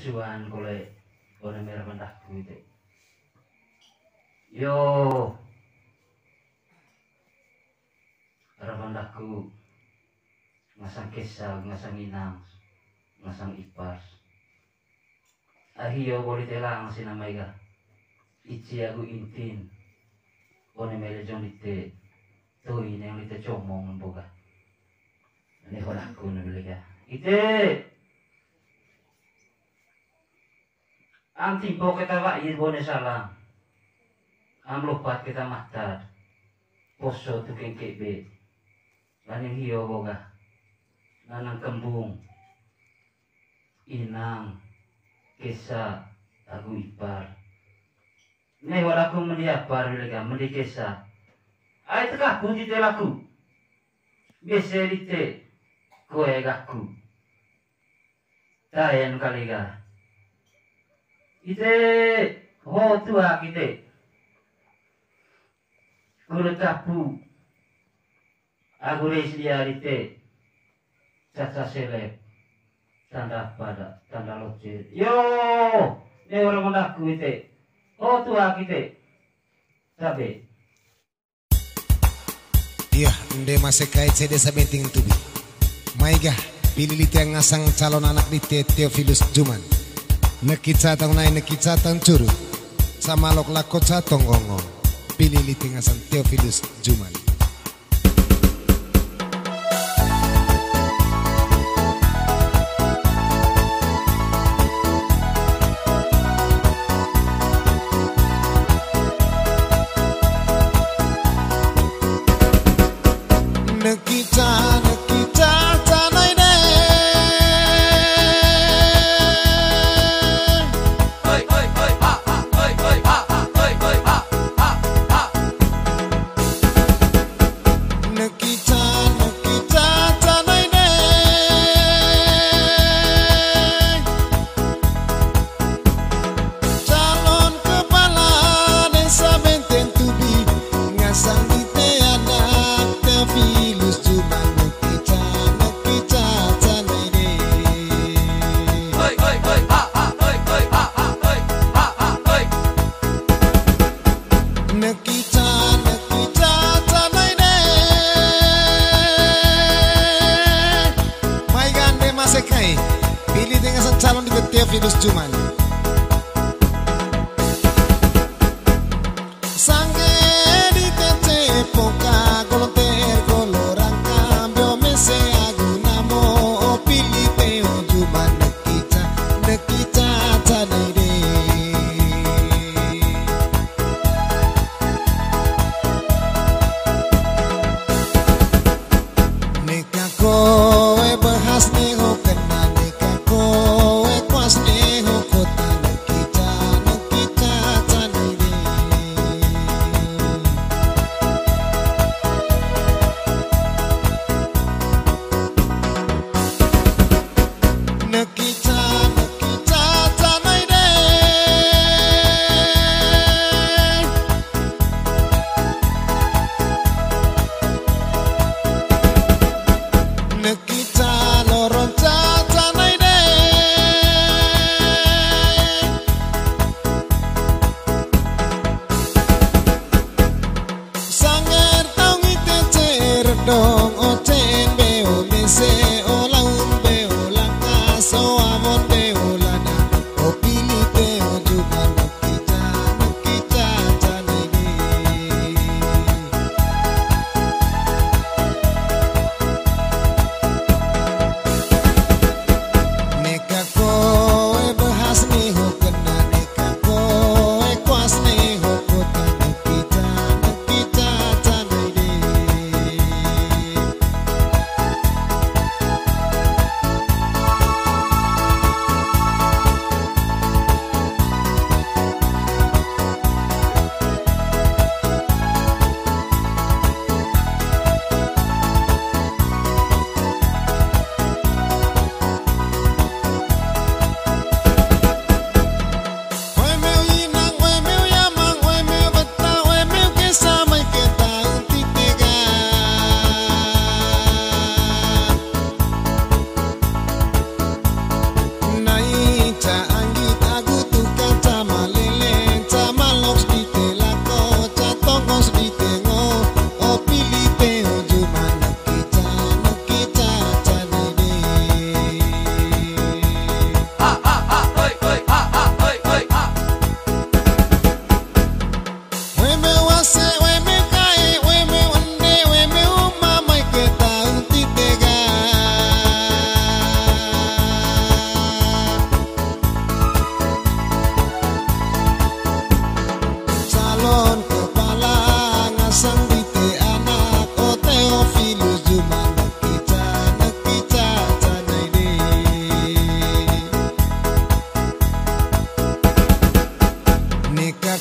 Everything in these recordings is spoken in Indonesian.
kesuwan kole kone merah pendahku itu yo Rabandahku ngasang kesal, ngasang inang, ngasang ipas. Ahiyo boleh telang sinamay ka. Ichi aku intin. Kone mele jong lite. Tuwi na yung lite chomong ng boga. Ani ko lang ko na bili ka. Ite! Ang timpo kita ba, ibo na salang. Ang lupat kita matad. Poso tu kengkebe. Laning hiyo boga. Nanang kembung. Inang. Kesa. Aku ipar. Ne wala ko mandi apar bilaga. Mandi kesa. Ay teka puji telaku. Beserite. Koe gaku. Tayan kaliga. Ite. Ho tua kite. Kulit kapu. Aku dia rite. Caca seleb. Tanda pada. Tanda loce. Yo. Ini orang mendaku ite. Oh tua kita. Sabe. Iya, nde masih kait saya desa benting tubi. Maiga, pilih yang ngasang calon anak di Teofilus Juman. Nekica tang nai nekica tang curu. Sama lok lako catong ngongong. Pilih ngasang Teofilus Juman. for this two man. know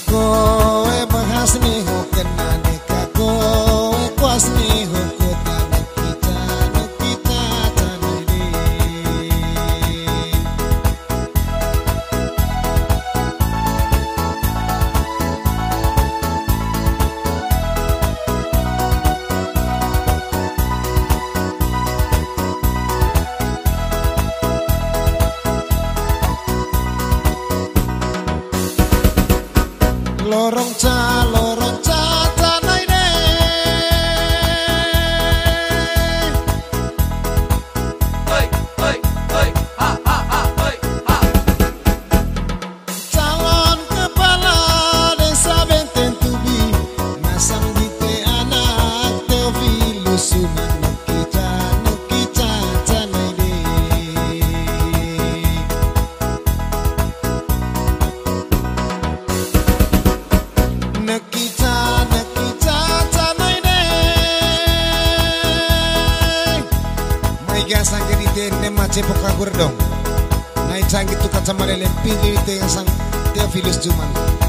过。long time. biasa jadi tenem ne pokok gurdong. Naik canggih tu kacamata pilih dite yang sang teofilus cuman.